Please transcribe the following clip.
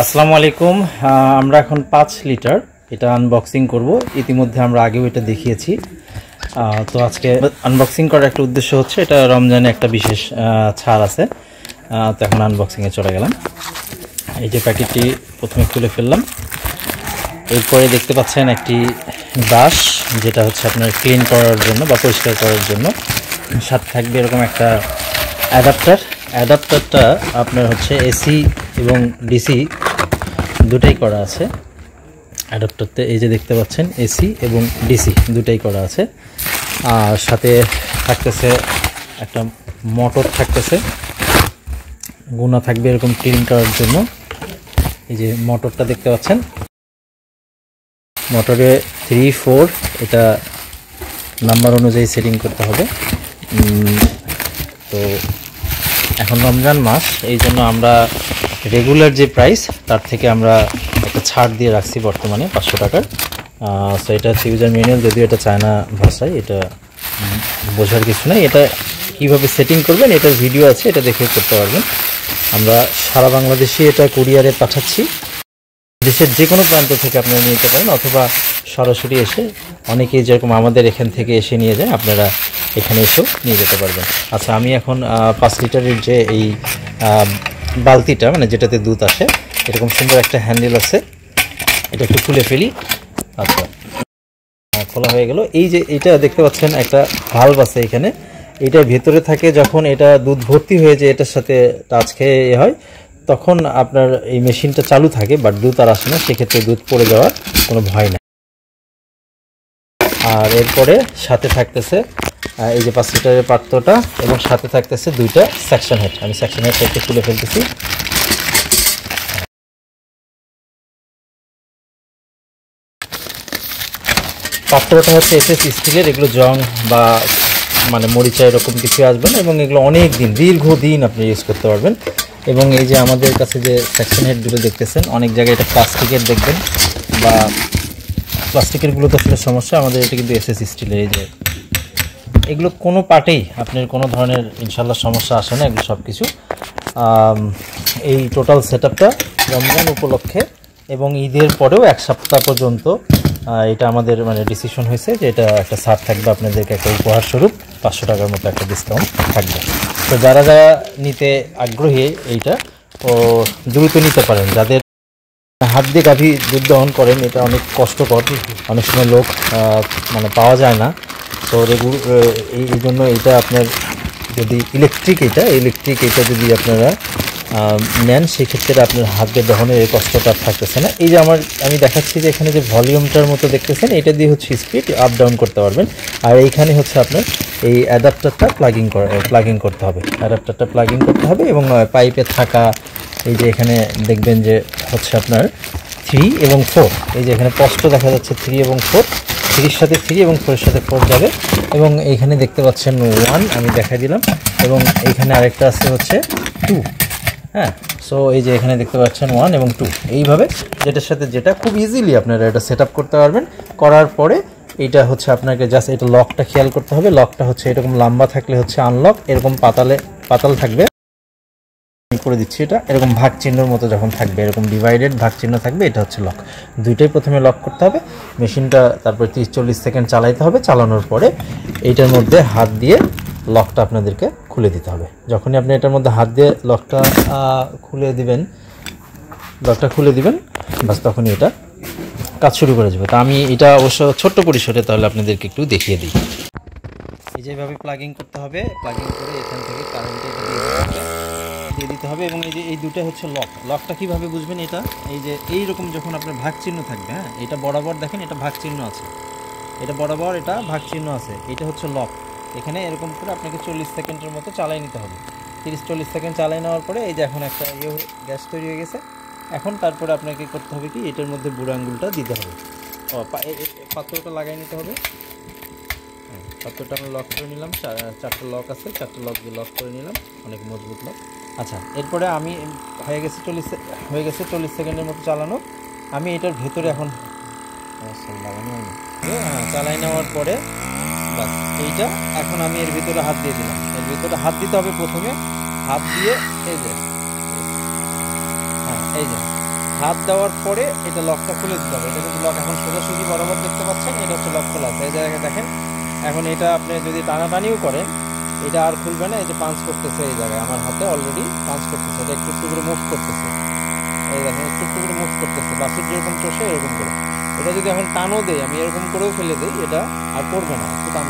আসসালামু আলাইকুম। আমরা এখন পাঁচ লিটার এটা আনবক্সিং করব। ইতিমধ্যে আমরা আগেও এটা দেখিয়েছি। তো আজকে আনবক্সিং করার একটা উদ্দেশ্য হচ্ছে, এটা রমজানে একটা বিশেষ ছাড় আছে। তো এখন আনবক্সিংয়ে চলে গেলাম। এই যে প্যাকেটটি প্রথমে খুলে ফেললাম। এরপরে দেখতে পাচ্ছেন একটি ব্রাশ, যেটা হচ্ছে আপনার ক্লিন করার জন্য বা পরিষ্কার করার জন্য। সাথে থাকবে এরকম একটা অ্যাডাপ্টার অ্যাডাপ্টারটা আপনার হচ্ছে এসি এবং ডিসি দুটাই করা আছে। অ্যাডাপ্টারতে এই যে দেখতে পাচ্ছেন এসি এবং ডিসি দুটাই করা আছে। আর সাথে থাকতেছে একটা মোটর থাকতেছে। গুণা থাকবে এরকম ক্লিন করার জন্য। এই যে মোটরটা দেখতে পাচ্ছেন। মোটরে থ্রি ফোর এটা নাম্বার অনুযায়ী সেটিং করতে হবে। তো এখন রমজান মাস, এই জন্য আমরা রেগুলার যে প্রাইস তার থেকে আমরা একটা ছাড় দিয়ে রাখছি বর্তমানে পাঁচশো টাকার। সো এটা হচ্ছে ইউজার ম্যানুয়াল যদিও এটা চায়না ভাষায়, এটা বোঝার কিছু নাই। এটা কীভাবে সেটিং করবেন এটার ভিডিও আছে, এটা দেখে করতে পারবেন। আমরা সারা বাংলাদেশে এটা কুরিয়ারে পাঠাচ্ছি। দেশের যে কোনো প্রান্ত থেকে আপনারা নিতে পারেন, অথবা সরাসরি এসে অনেকেই যেরকম আমাদের এখান থেকে এসে নিয়ে যায়, আপনারা এখানে এসেও নিয়ে যেতে পারবেন। আচ্ছা আমি এখন পাঁচ লিটারের যে এই বালতিটা মানে যেটাতে দুধ আসে, এরকম সুন্দর একটা হ্যান্ডেল আছে, এটা একটু খুলে ফেলি। আচ্ছা খোলা হয়ে গেল। এই যে এটা দেখতে পাচ্ছেন, একটা ভাল্ব আছে এখানে। এটা ভেতরে থাকে যখন এটা দুধ ভর্তি হয়ে যে এটার সাথে টাচ খেয়ে এ হয়, তখন আপনার এই মেশিনটা চালু থাকে বাট দুধ আর আসে না, সেক্ষেত্রে দুধ পড়ে যাওয়ার কোনো ভয় নাই। আর এরপরে সাথে থাকতেছে এই যে পাঁচ লিটারের পাত্রটা, এবং সাথে থাকতেছে দুইটা সেকশন হেড আমি সেকশন হেডটা একটু খুলে ফেলতেছি। পাত্রটা হচ্ছে এসএস স্টিলের, এগুলো জং বা মানে মরিচা এরকম কিছু আসবে না, এবং এগুলো অনেক দিন, দীর্ঘদিন আপনি ইউজ করতে পারবেন। এবং এই যে আমাদের কাছে যে সেকশন হেডগুলো দেখতেছেন, অনেক জায়গায় এটা প্লাস্টিকের দেখবেন, বা প্লাস্টিকেরগুলো তো আসলে সমস্যা, আমাদের এটা কিন্তু এসএস স্টিলের এই যে এগুলো কোনো পার্টেই আপনার কোনো ধরনের ইনশাল্লাহ সমস্যা আসে না, এগুলো সব কিছু এই টোটাল সেট আপটা রমজান উপলক্ষে এবং ঈদের পরেও এক সপ্তাহ পর্যন্ত এটা আমাদের মানে ডিসিশন হয়েছে যে এটা একটা ছাড় থাকবে, আপনাদেরকে একটা উপহার স্বরূপ পাঁচশো টাকার মতো একটা ডিসকাউন্ট থাকবে। তো যারা যারা নিতে আগ্রহী এইটা, ও দ্রুত নিতে পারেন। যাদের হাত দিয়ে গাভী দুধ দহন করেন, এটা অনেক কষ্টকর, অনেক সময় লোক মানে পাওয়া যায় না। তো এই জন্য এটা আপনার যদি ইলেকট্রিক এটা ইলেকট্রিক এটা যদি আপনারা নেন, সেক্ষেত্রে আপনার হাত দহনের এই কষ্টটা থাকতেছে না। এই যে আমার, আমি দেখাচ্ছি যে এখানে যে ভলিউমটার মতো দেখতেছেন, এটা দিয়ে হচ্ছে স্পিড আপ ডাউন করতে পারবেন। আর এইখানে হচ্ছে আপনার এই অ্যাডাপ্টারটা প্লাগিং করা প্লাগিং করতে হবে। অ্যাডাপ্টারটা প্লাগিং করতে হবে এবং পাইপে থাকা, এই যে এখানে দেখবেন যে হচ্ছে আপনার থ্রি এবং ফোর এই যে এখানে স্পষ্ট দেখা যাচ্ছে থ্রি এবং ফোর থ্রির সাথে থ্রি এবং ফোরের সাথে ফোর যাবে। এবং এইখানে দেখতে পাচ্ছেন ওয়ান আমি দেখাই দিলাম। এবং এইখানে আরেকটা আছে হচ্ছে টু হ্যাঁ সো এই যে এখানে দেখতে পাচ্ছেন ওয়ান এবং টু এইভাবে যেটার সাথে যেটা খুব ইজিলি আপনারা এটা সেট করতে পারবেন। করার পরে এটা হচ্ছে আপনাকে জাস্ট এটা লকটা খেয়াল করতে হবে। লকটা হচ্ছে এরকম লম্বা থাকলে হচ্ছে আনলক এরকম পাতালে, পাতাল থাকবে। করে দিচ্ছি এটা। এরকম ভাগ চিহ্নর মতো যখন থাকবে, এরকম ডিভাইডেড ভাগ চিহ্ন থাকবে, এটা হচ্ছে লক দুইটাই প্রথমে লক করতে হবে। মেশিনটা তারপর তিরিশ চল্লিশ সেকেন্ড চালাইতে হবে। চালানোর পরে এইটার মধ্যে হাত দিয়ে লকটা আপনাদেরকে খুলে দিতে হবে। যখনই আপনি এটার মধ্যে হাত দিয়ে লকটা খুলে দিবেন লকটা খুলে দিবেন বাস তখনই এটা কাজ শুরু করে যাবে তা আমি এটা অবশ্য ছোট্ট পরিসরে তাহলে আপনাদেরকে একটু দেখিয়ে দিই। এই যেভাবে প্লাগিং করতে হবে। প্লাগিং করে এখান থেকে কারেন্টে দিয়ে দিতে হবে এবং এই যে এই দুটো হচ্ছে লক লকটা কীভাবে বুঝবেন এটা? এই যে এই রকম যখন আপনার ভাগ চিহ্ন থাকবে হ্যাঁ? এটা বরাবর দেখেন এটা ভাগ চিহ্ন আছে। এটা বরাবর এটা ভাগ চিহ্ন আছে। এটা হচ্ছে লক এখানে এরকম করে আপনাকে চল্লিশ সেকেন্ডের মতো চালাই নিতে হবে। তিরিশ চল্লিশ সেকেন্ড চালাই নেওয়ার পরে এই যে এখন একটা ইয়ে গ্যাস তৈরি হয়ে গেছে। এখন তারপরে আপনাকে করতে হবে কি এটার মধ্যে বুড়ো আঙ্গুলটা দিতে হবে। ও পাত্রটা লাগাই নিতে হবে। হ্যাঁ, পাত্রটা আমি লক করে নিলাম। চার- চারটা লক আছে। চারটা লক দিয়ে লক করে নিলাম। অনেক মজবুত লক আচ্ছা এরপরে আমি হয়ে গেছে চল্লিশ হয়ে গেছে চল্লিশ সেকেন্ডের মতো চালানো। আমি এটার ভেতরে এখন লাগানো হ্যাঁ চালাই নেওয়ার পরে এইটা এখন আমি এর ভিতরে হাত দিয়ে দিলাম। এর ভিতরে হাত দিতে হবে প্রথমে, হাত দিয়ে, এই যে হ্যাঁ এই যে, হাত দেওয়ার পরে এটা লকটা খুলে দিতে হবে। এটা কিন্তু লক এখন সোজাসুজি বরাবর দেখতে পাচ্ছেন, এটা হচ্ছে লক খোলা এই জায়গায় দেখেন, এখন এটা আপনি যদি টানাটানিও করেন এটা আর খুলবে না, এই যে পাঞ্চ করতেছে এই জায়গায়, আমার হাতে অলরেডি পাঞ্চ করতেছে, এটা একটু একটু করে মুভ করতেছে। এই দেখেন, একটু একটু করে মুভ করতেছে, বাসের যেরকম চষে এরকম করে। এটা যদি এখন টানও দেয় আমি এরকম করেও ফেলে দিই, এটা আর করবে না, একটু টান